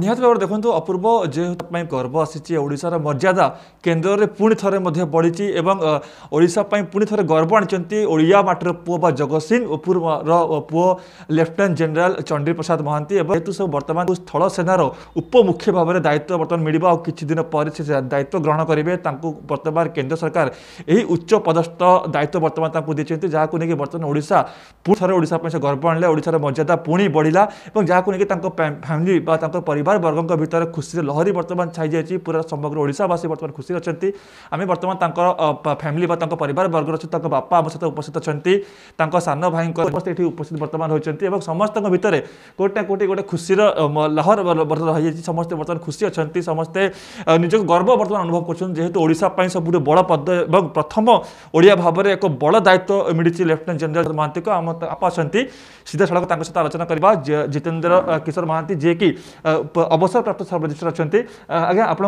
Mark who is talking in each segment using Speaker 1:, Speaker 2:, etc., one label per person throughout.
Speaker 1: ନିହାତି ଭାବରେ ଦେଖନ୍ତୁ ଅପୂର୍ବ ଯେହେତୁ ପାଇଁ ଗର୍ବ ଆସିଛି ଓଡ଼ିଶାର ମର୍ଯ୍ୟାଦା କେନ୍ଦ୍ରରେ ପୁଣି ଥରେ ମଧ୍ୟ ବଢ଼ିଛି ଏବଂ ଓଡ଼ିଶା ପାଇଁ ପୁଣି ଥରେ ଗର୍ବ ଆଣିଛନ୍ତି ଓଡ଼ିଆ ମାଟିର ପୁଅ ବା ଜଗତ ସିଂ ଅପୂର୍ବର ପୁଅ ଲେଫ୍ଟନାଣ୍ଟ ଜେନେରାଲ ଚଣ୍ଡୀପ୍ରସାଦ ମହାନ୍ତି ଏବଂ ଯେହେତୁ ସବୁ ବର୍ତ୍ତମାନ ସ୍ଥଳ ସେନାର ଉପମୁଖ୍ୟ ଭାବରେ ଦାୟିତ୍ୱ ବର୍ତ୍ତମାନ ମିଳିବ ଆଉ କିଛି ଦିନ ପରେ ସେ ଦାୟିତ୍ୱ ଗ୍ରହଣ କରିବେ ତାଙ୍କୁ ବର୍ତ୍ତମାନ କେନ୍ଦ୍ର ସରକାର ଏହି ଉଚ୍ଚ ପଦସ୍ଥ ଦାୟିତ୍ୱ ବର୍ତ୍ତମାନ ତାଙ୍କୁ ଦେଇଛନ୍ତି ଯାହାକୁ ନେଇକି ବର୍ତ୍ତମାନ ଓଡ଼ିଶା ପୁଣି ଥରେ ଓଡ଼ିଶା ପାଇଁ ସେ ଗର୍ବ ଆଣିଲେ ଓଡ଼ିଶାର ମର୍ଯ୍ୟାଦା ପୁଣି ବଢ଼ିଲା ଏବଂ ଯାହାକୁ ନେଇକି ତାଙ୍କ ଫ୍ୟାମିଲି ବା ତାଙ୍କ ପରିବାର ବର୍ଗଙ୍କ ଭିତରେ ଖୁସିରେ ଲହରୀ ବର୍ତ୍ତମାନ ଛାଇଯାଇଛି ପୁରା ସମଗ୍ର ଓଡ଼ିଶାବାସୀ ବର୍ତ୍ତମାନ ଖୁସିରେ ଅଛନ୍ତି ଆମେ ବର୍ତ୍ତମାନ ତାଙ୍କର ଫ୍ୟାମିଲି ବା ତାଙ୍କ ପରିବାର ବର୍ଗର ଅଛନ୍ତି ତାଙ୍କ ବାପା ଆମ ସହିତ ଉପସ୍ଥିତ ଅଛନ୍ତି ତାଙ୍କ ସାନ ଭାଇଙ୍କ ସମସ୍ତେ ଏଠି ଉପସ୍ଥିତ ବର୍ତ୍ତମାନ ହୋଇଛନ୍ତି ଏବଂ ସମସ୍ତଙ୍କ ଭିତରେ କୋଟି ନା କୋଟି ଗୋଟେ ଖୁସିର ଲହର ରହିଯାଇଛି ସମସ୍ତେ ବର୍ତ୍ତମାନ ଖୁସି ଅଛନ୍ତି ସମସ୍ତେ ନିଜକୁ ଗର୍ବ ବର୍ତ୍ତମାନ ଅନୁଭବ କରୁଛନ୍ତି ଯେହେତୁ ଓଡ଼ିଶା ପାଇଁ ସବୁଠୁ ବଡ଼ ପଦ ଏବଂ ପ୍ରଥମ ଓଡ଼ିଆ ଭାବରେ ଏକ ବଡ଼ ଦାୟିତ୍ୱ ମିଳିଛି ଲେଫ୍ଟନାଣ୍ଟ ଜେନେରାଲ ମହାନ୍ତିଙ୍କ ଆମ ବାପା ଅଛନ୍ତି ସିଧାସଳଖ ତାଙ୍କ ସହିତ ଆଲୋଚନା କରିବା ଜିତେନ୍ଦ୍ର କିଶୋର ମହାନ୍ତି ଯିଏକି अवसरप्राप्त सर्वजेष्ठ अच्छा आज्ञा आप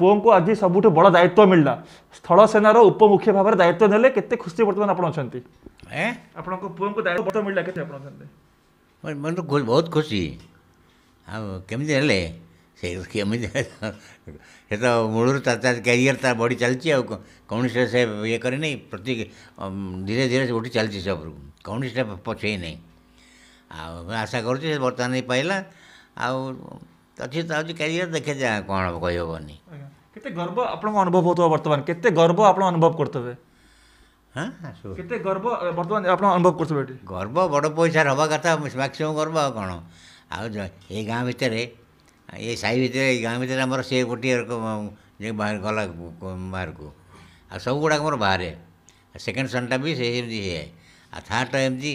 Speaker 1: पुओं को आज सब बड़ा दायित्व मिलला स्थल सेनार उपमुख्य भाव में दायित्व ना के खुशी बर्तमान आपड़ अच्छा आप
Speaker 2: पुओं को बहुत खुशी कमी से तो मूल क्यारिययर तर बढ़ी चलती आ कौन से ये करे प्रति धीरे धीरे से उठी चलती सब कौन से पछे ना आशा करें बर्तमान पाइला ଆଉ ଅଛି ତା ହେଉଛି କ୍ୟାରିୟର ଦେଖାଯାଏ କ'ଣ ହେବ କହିହେବନି
Speaker 1: କେତେ ଗର୍ବ ଆପଣଙ୍କ ଅନୁଭବ ହେଉଥିବ ବର୍ତ୍ତମାନ କେତେ ଗର୍ବ ଆପଣ ଅନୁଭବ କରୁଥିବେ କେତେ ଗର୍ବ ବର୍ତ୍ତମାନ ଆପଣ ଅନୁଭବ କରୁଥିବେ ଏଠି
Speaker 2: ଗର୍ବ ବଡ଼ ପଇସାର ହେବା କଥା ମ୍ୟାକ୍ସିମମ୍ ଗର୍ବ ଆଉ କ'ଣ ଆଉ ଏଇ ଗାଁ ଭିତରେ ଏ ସାହି ଭିତରେ ଏଇ ଗାଁ ଭିତରେ ଆମର ସେ ଗୋଟିଏ ଗଲା ବାହାରକୁ ଆଉ ସବୁଗୁଡ଼ାକ ମୋର ବାହାରେ ସେକେଣ୍ଡ ସନ୍ଟା ବି ସେ ସେମିତି ହୁଏ ଆଉ ଥାର୍ଡ଼ଟା ଏମିତି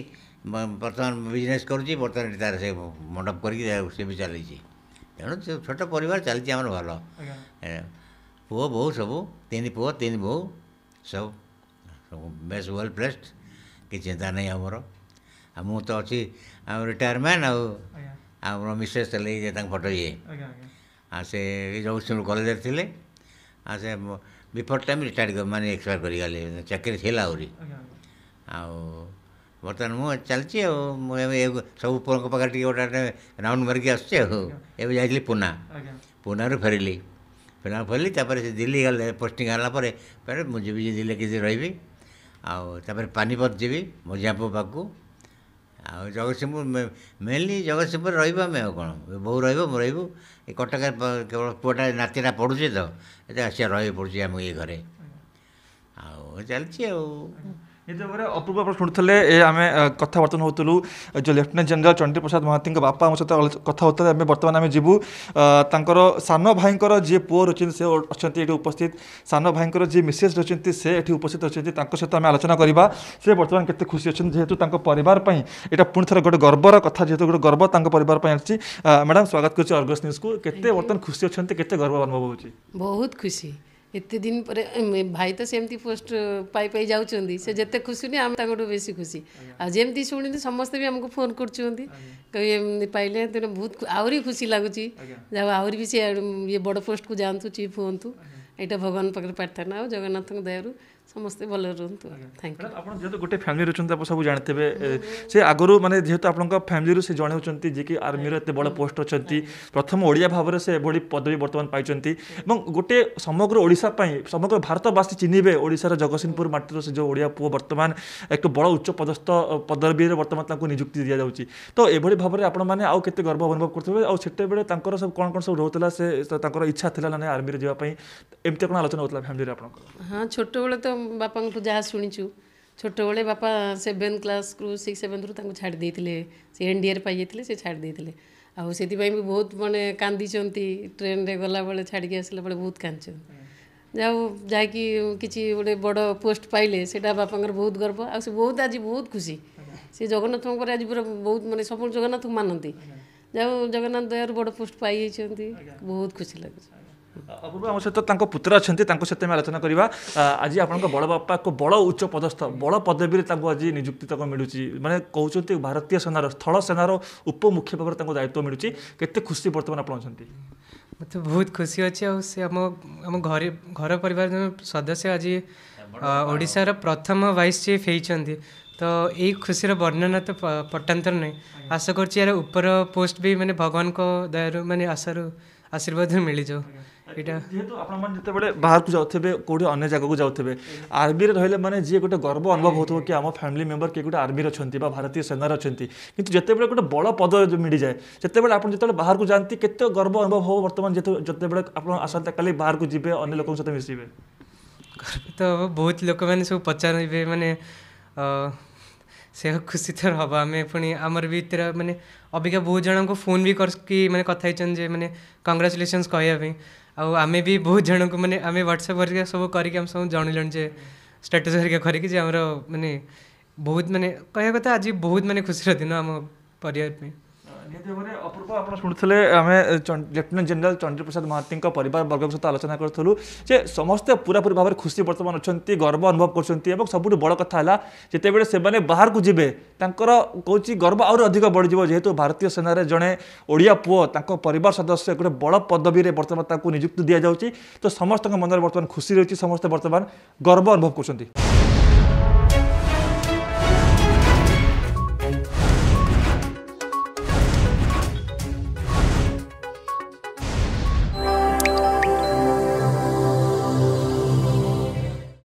Speaker 2: ବର୍ତ୍ତମାନ ବିଜନେସ୍ କରୁଛି ବର୍ତ୍ତମାନ ତା'ର ସେ ମଣ୍ଡପ କରିକି ସେ ବି ଚାଲିଛି ତେଣୁ ସେ ଛୋଟ ପରିବାର ଚାଲିଛି ଆମର ଭଲ ପୁଅ ବୋହୁ ସବୁ ତିନି ପୁଅ ତିନି ବୋହୁ ସବୁ ବେଶ୍ ୱେଲ୍ ପ୍ଲେସ୍ଡ କିଛି ଚିନ୍ତା ନାହିଁ ଆମର ଆଉ ମୁଁ ତ ଅଛି ଆମ ରିଟାୟାରମ୍ୟାନ୍ ଆଉ ଆମର ମିସେସ୍ ଥିଲେ ଯେ ତାଙ୍କ ଫଟୋ ଇଏ ଆଉ ସେ ଜଗତସିଂହପୁର କଲେଜରେ ଥିଲେ ଆଉ ସେ ବିଫୋର୍ ଟାଇମ୍ ରିଟାୟାର୍ଡ଼ ମାନେ ଏକ୍ସପାୟାର୍ କରିଗଲେ ଚାକିରି ଥିଲା ଆହୁରି ଆଉ बर्तन चलचे सब पुक पकड़ गोटे राउंड मारिकी आसचे जा पुना पुनार अच्छा। फेरली पुना फेरली दिल्ली पोस्टिंग पर मुझे भी दिल्ली किसी रही आपर पानीपत जी मझिया पुप पाक आ जगत सिंहपुर मेनली जगत सिंहपुर रही आम कौन बो रही रही कटक केवल पुआटा नातीटा पढ़ुचे तो आस तो रही पड़ आम ये घरे आ चलचे आ
Speaker 1: ନିଜ ଭାବରେ ଅପୂର୍ବ ଆପଣ ଶୁଣୁଥିଲେ ଏ ଆମେ କଥାବର୍ତ୍ତନ ହେଉଥିଲୁ ଯେଉଁ ଲେଫ୍ଟନାଣ୍ଟ ଜେନେରାଲ ଚଣ୍ଡୀ ପ୍ରସାଦ ମହାନ୍ତିଙ୍କ ବାପା ଆମ ସହିତ କଥା ହେଉଥିଲେ ଆମେ ବର୍ତ୍ତମାନ ଆମେ ଯିବୁ ତାଙ୍କର ସାନ ଭାଇଙ୍କର ଯିଏ ପୁଅ ରହିଛନ୍ତି ସେ ଅଛନ୍ତି ଏଠି ଉପସ୍ଥିତ ସାନ ଭାଇଙ୍କର ଯିଏ ମିସେସ୍ ରହିଛନ୍ତି ସେ ଏଠି ଉପସ୍ଥିତ ଅଛନ୍ତି ତାଙ୍କ ସହିତ ଆମେ ଆଲୋଚନା କରିବା ସେ ବର୍ତ୍ତମାନ କେତେ ଖୁସି ଅଛନ୍ତି ଯେହେତୁ ତାଙ୍କ ପରିବାର ପାଇଁ ଏଇଟା ପୁଣି ଥରେ ଗୋଟେ ଗର୍ବର କଥା ଯେହେତୁ ଗୋଟେ ଗର୍ବ ତାଙ୍କ ପରିବାର ପାଇଁ ଆସିଛି ମ୍ୟାଡ଼ାମ୍ ସ୍ୱାଗତ କରୁଛି ଅର୍ଗସ୍ ନ୍ୟୁଜ୍କୁ କେତେ ବର୍ତ୍ତମାନ ଖୁସି ଅଛନ୍ତି କେତେ ଗର୍ବ ଅନୁଭବ ହେଉଛି
Speaker 3: ବହୁତ ଖୁସି ଏତେ ଦିନ ପରେ ଭାଇ ତ ସେମିତି ପୋଷ୍ଟ ପାଇ ପାଇ ଯାଉଛନ୍ତି ସେ ଯେତେ ଖୁସି ନୁହେଁ ଆମେ ତାଙ୍କଠୁ ବେଶୀ ଖୁସି ଆଉ ଯେମିତି ଶୁଣିଲି ସମସ୍ତେ ବି ଆମକୁ ଫୋନ୍ କରୁଛନ୍ତି କହିବେ ଏମିତି ପାଇଲେ ତେଣୁ ବହୁତ ଆହୁରି ଖୁସି ଲାଗୁଛି ଯାହା ଆହୁରି ବି ସେ ଇଏ ବଡ଼ ପୋଷ୍ଟକୁ ଯାଆନ୍ତୁ ଚିଫ୍ ହୁଅନ୍ତୁ ଏଇଟା ଭଗବାନ ପାଖରେ ପ୍ରାର୍ଥନା ଆଉ ଜଗନ୍ନାଥଙ୍କ ଦୟାରୁ ସମସ୍ତେ ଭଲରେ ରୁହନ୍ତୁ ଥ୍ୟାଙ୍କ ୟୁ
Speaker 1: ଆପଣ ଯେହେତୁ ଗୋଟେ ଫ୍ୟାମିଲି ରହୁଛନ୍ତି ଆପଣ ସବୁ ଜାଣିଥିବେ ସେ ଆଗରୁ ମାନେ ଯେହେତୁ ଆପଣଙ୍କ ଫ୍ୟାମିଲିରୁ ସେ ଜଣେ ହେଉଛନ୍ତି ଯିଏକି ଆର୍ମିର ଏତେ ବଡ଼ ପୋଷ୍ଟ ଅଛନ୍ତି ପ୍ରଥମ ଓଡ଼ିଆ ଭାବରେ ସେ ଏଭଳି ପଦବୀ ବର୍ତ୍ତମାନ ପାଇଛନ୍ତି ଏବଂ ଗୋଟେ ସମଗ୍ର ଓଡ଼ିଶା ପାଇଁ ସମଗ୍ର ଭାରତବାସୀ ଚିହ୍ନିବେ ଓଡ଼ିଶାର ଜଗତସିଂହପୁର ମାଟିର ସେ ଯେଉଁ ଓଡ଼ିଆ ପୁଅ ବର୍ତ୍ତମାନ ଏକ ବଡ଼ ଉଚ୍ଚ ପଦସ୍ଥ ପଦବୀରେ ବର୍ତ୍ତମାନ ତାଙ୍କୁ ନିଯୁକ୍ତି ଦିଆଯାଉଛି ତ ଏଭଳି ଭାବରେ ଆପଣମାନେ ଆଉ କେତେ ଗର୍ବ ଅନୁଭବ କରୁଥିବେ ଆଉ ସେତେବେଳେ ତାଙ୍କର ସବୁ କ'ଣ କ'ଣ ସବୁ ରହୁଥିଲା ସେ ତାଙ୍କର ଇଚ୍ଛା ଥିଲା ନା ଆର୍ମିରେ ଯିବା ପାଇଁ ଏମିତି କ'ଣ ଆଲୋଚନା ହେଉଥିଲା ଫ୍ୟାମିଲିରେ ଆପଣଙ୍କର
Speaker 3: ହଁ ଛୋଟବେଳେ ତ ବାପାଙ୍କଠୁ ଯାହା ଶୁଣିଛୁ ଛୋଟବେଳେ ବାପା ସେଭେନ୍ କ୍ଲାସ୍ରୁ ସିକ୍ସ ସେଭେନ୍ରୁ ତାଙ୍କୁ ଛାଡ଼ି ଦେଇଥିଲେ ସେ ଏନ୍ ଡି ଆର୍ ପାଇଯାଇଥିଲେ ସେ ଛାଡ଼ି ଦେଇଥିଲେ ଆଉ ସେଥିପାଇଁ ବି ବହୁତ ମାନେ କାନ୍ଦିଛନ୍ତି ଟ୍ରେନ୍ରେ ଗଲାବେଳେ ଛାଡ଼ିକି ଆସିଲା ବେଳେ ବହୁତ କାନ୍ଦିଛନ୍ତି ଯାହା ହଉ ଯାହାକି କିଛି ଗୋଟେ ବଡ଼ ପୋଷ୍ଟ ପାଇଲେ ସେଇଟା ବାପାଙ୍କର ବହୁତ ଗର୍ବ ଆଉ ସେ ବହୁତ ଆଜି ବହୁତ ଖୁସି ସେ ଜଗନ୍ନାଥଙ୍କର ଆଜି ପୁରା ବହୁତ ମାନେ ସବୁ ଜଗନ୍ନାଥଙ୍କୁ ମାନନ୍ତି ଯାହା ହଉ ଜଗନ୍ନାଥ ଦୟାରୁ ବଡ଼ ପୋଷ୍ଟ ପାଇଯାଇଛନ୍ତି ବହୁତ ଖୁସି ଲାଗୁଛି
Speaker 1: ଅପୂର୍ବ ଆମ ସହିତ ତାଙ୍କ ପୁତ୍ର ଅଛନ୍ତି ତାଙ୍କ ସହିତ ଆମେ ଆଲୋଚନା କରିବା ଆଜି ଆପଣଙ୍କ ବଡ଼ ବାପାଙ୍କ ବଡ଼ ଉଚ୍ଚ ପଦସ୍ଥ ବଡ଼ ପଦବୀରେ ତାଙ୍କୁ ଆଜି ନିଯୁକ୍ତି ତାଙ୍କୁ ମିଳୁଛି ମାନେ କହୁଛନ୍ତି ଭାରତୀୟ ସେନାର ସ୍ଥଳ ସେନାର ଉପମୁଖ୍ୟ ଭାବରେ ତାଙ୍କୁ ଦାୟିତ୍ୱ ମିଳୁଛି କେତେ ଖୁସି ବର୍ତ୍ତମାନ ଆପଣ ଅଛନ୍ତି
Speaker 4: ମୋତେ ବହୁତ ଖୁସି ଅଛି ଆଉ ସେ ଆମ ଆମ ଘରେ ଘର ପରିବାର ଜଣେ ସଦସ୍ୟ ଆଜି ଓଡ଼ିଶାର ପ୍ରଥମ ଭାଇସ୍ ଚିଫ୍ ହେଇଛନ୍ତି ତ ଏଇ ଖୁସିର ବର୍ଣ୍ଣନା ତ ପଟ୍ଟାନ୍ତର ନାହିଁ ଆଶା କରୁଛି ଏହାର ଉପର ପୋଷ୍ଟ ବି ମାନେ ଭଗବାନଙ୍କ ଦୟାରୁ ମାନେ ଆଶାରୁ ଆଶୀର୍ବାଦରୁ ମିଳିଯାଉ এটা
Speaker 1: যেহেতু আপনার যেতবে বাহারকু যাওথিবে কোটি অন্য জায়গাকু যাওথিবে আর্মিরে রহলে মানে যে গোটে গর্ব অনুভব হতো কি আমার ফ্যামিলি মেম্বর কে গোটে আর্মির অনেক বা ভারতীয় সেনার অনেক কিন্তু যেতবে গোটে বড় পদ মিলি যায় যেতবে আপনার যেতবে বাহারকু যাতে কেতে গর্ব অনুভব হব বর্তমান যেতবে আপনার আসন্তা কালি বাহারকু যাবে অন্য লোক সাথে মিশিবে
Speaker 4: গর্বিত হব বহুত লোক মানে সব পচারবে মানে ସେ ଖୁସି ଥର ହେବ ଆମେ ପୁଣି ଆମର ବି ଏଥିରେ ମାନେ ଅବିକା ବହୁତ ଜଣଙ୍କୁ ଫୋନ୍ ବି କରିକି ମାନେ କଥା ହେଇଛନ୍ତି ଯେ ମାନେ କଂଗ୍ରାଚୁଲେସନ୍ସ କହିବା ପାଇଁ ଆଉ ଆମେ ବି ବହୁତ ଜଣଙ୍କୁ ମାନେ ଆମେ ହ୍ୱାଟ୍ସଆପ୍ ହେରିକା ସବୁ କରିକି ଆମେ ସବୁ ଜଣେଇଲୁଣି ଯେ ଷ୍ଟାଟସ୍ ହେରିକା କରିକି ଯେ ଆମର ମାନେ ବହୁତ ମାନେ କହିବା କଥା ଆଜି ବହୁତ ମାନେ ଖୁସିର ଦିନ ଆମ ପରିବାର ପାଇଁ
Speaker 1: अपूर्व शुमे लेफ्टनान्ट जेन चन्द्रप्रसाद महातिको परिवारवर्गको सहित आलोचना गर्ु समे पूरापुरी भावना खुशी बर्तन अनि गर्व अनुभव गर् सबुठु बड कथा बाह्र जब आउँछ बढिजब जु भारतीय सेनार जनया पुवार सदस्य गोट बड पदवी बर्तन नियुक्ति दिउँछ त समसै खुशी खुसी समस्त बर्तन गर्व अनुभव गर्